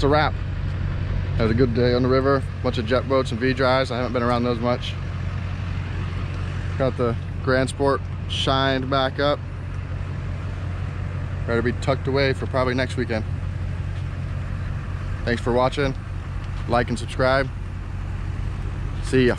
that's a wrap. Had a good day on the river. Bunch of jet boats and V-drives. I haven't been around those much. Got the Grand Sport shined back up. Ready to be tucked away for probably next weekend. Thanks for watching. Like and subscribe. See ya.